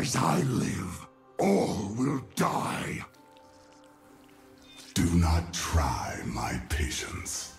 As I live, all will die. Do not try my patience.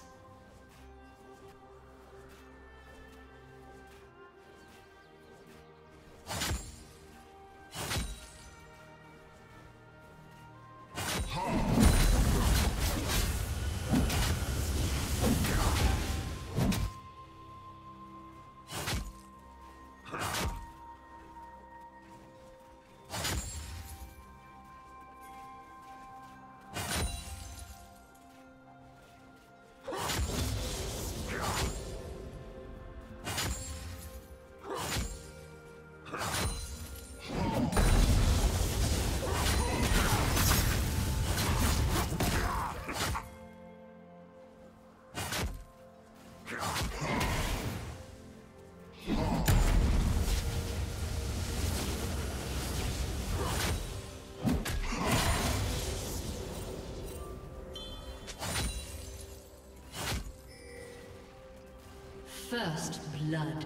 First blood.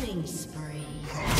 Killing spree.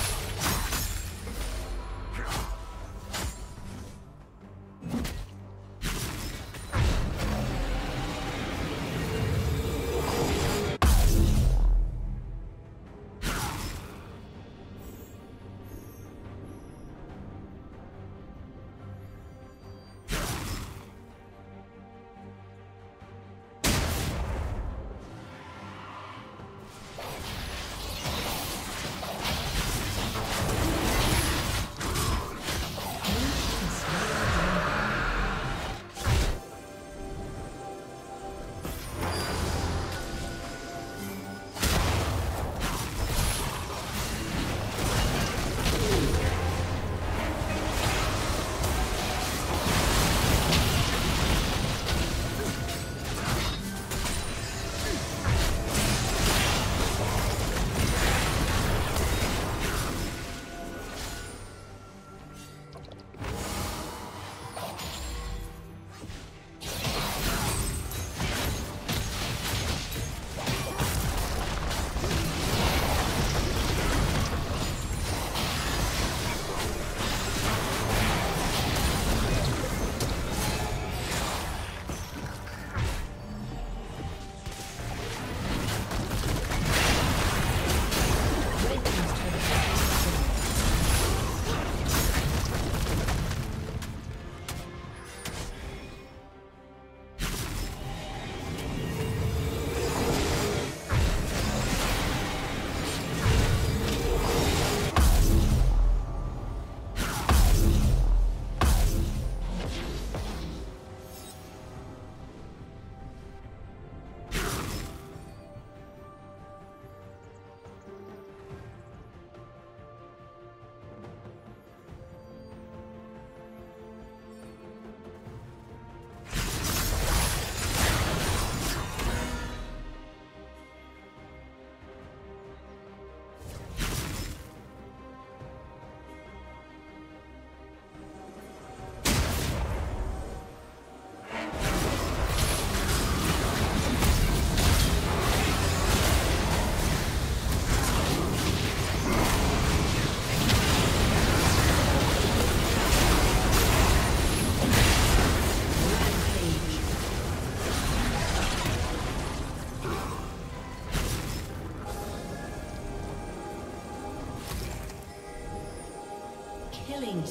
Killing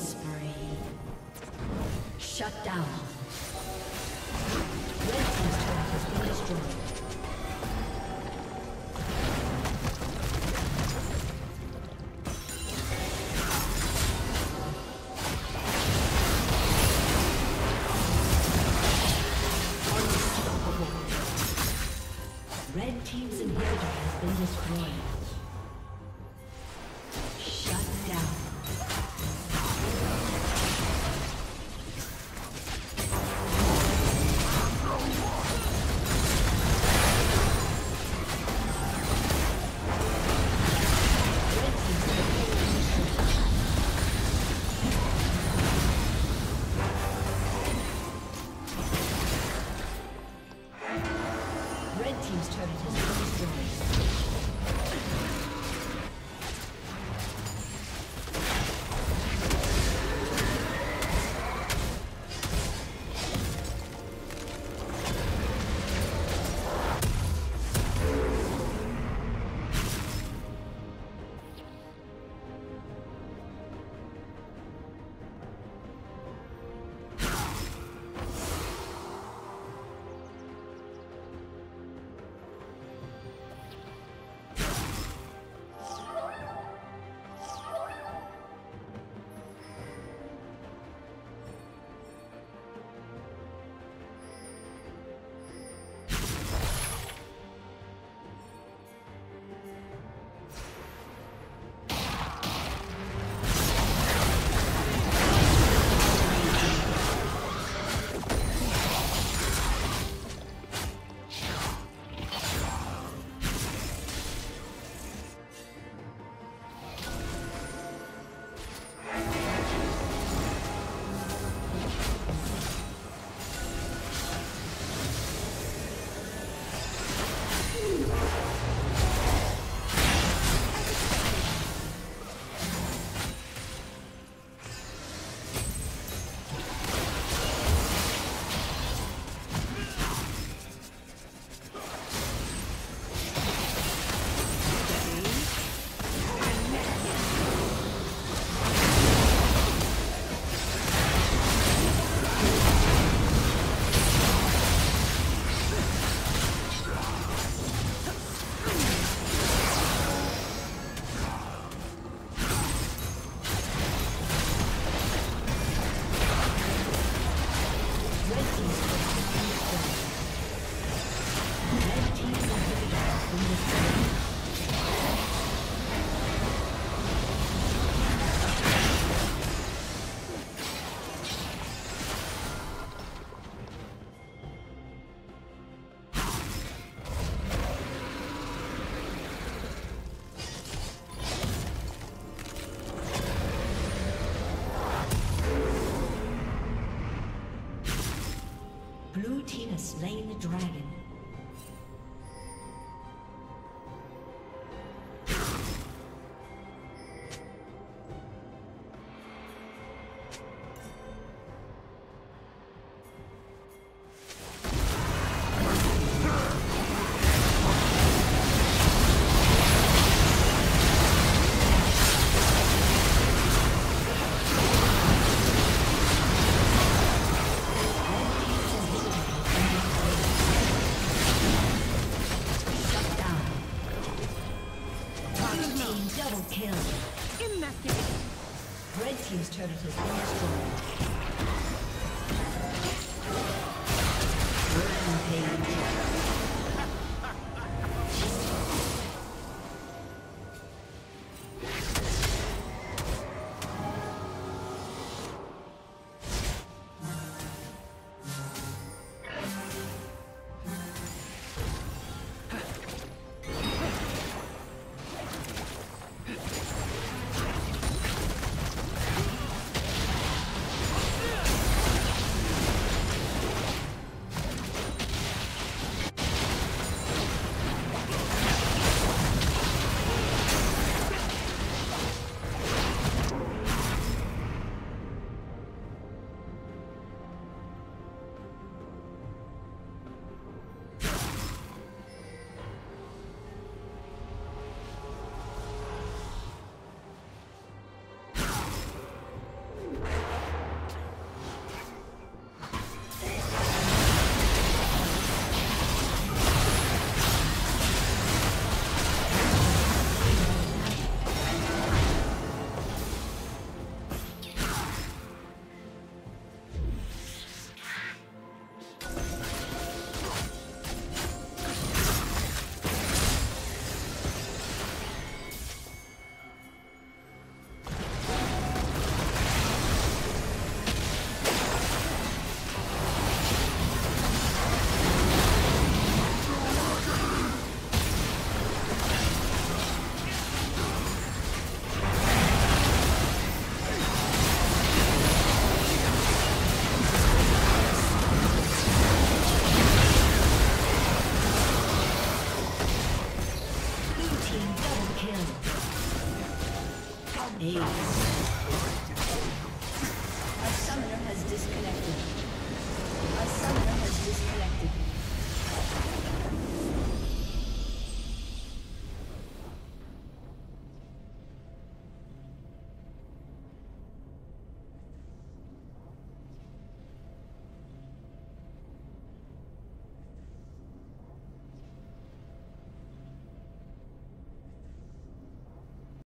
slain the dragon.